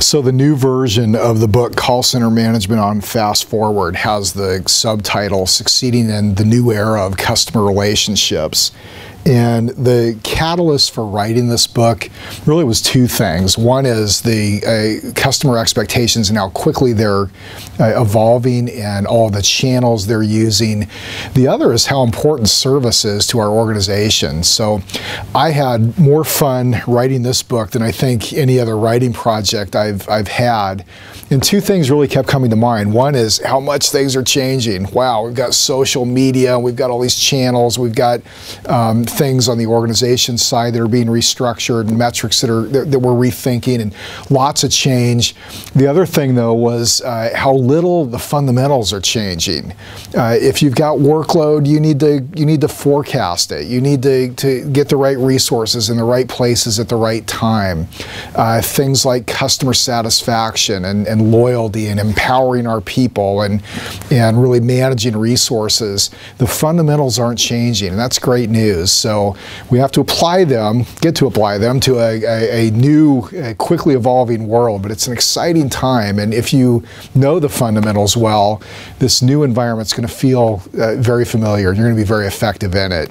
So the new version of the book, Call Center Management on Fast Forward, has the subtitle Succeeding in the New Era of Customer Relationships. And the catalyst for writing this book really was two things. One is the uh, customer expectations and how quickly they're uh, evolving and all the channels they're using. The other is how important service is to our organization. So I had more fun writing this book than I think any other writing project I've, I've had. And two things really kept coming to mind. One is how much things are changing. Wow, we've got social media, we've got all these channels, we've got um, things on the organization side that are being restructured and metrics that are that, that we're rethinking and lots of change. The other thing though was uh, how little the fundamentals are changing. Uh, if you've got workload, you need to you need to forecast it. You need to, to get the right resources in the right places at the right time. Uh, things like customer satisfaction and, and loyalty and empowering our people and and really managing resources. The fundamentals aren't changing, and that's great news. So we have to apply them, get to apply them to a, a, a new, a quickly evolving world. But it's an exciting time, and if you know the fundamentals well, this new environment's going to feel uh, very familiar, you're going to be very effective in it.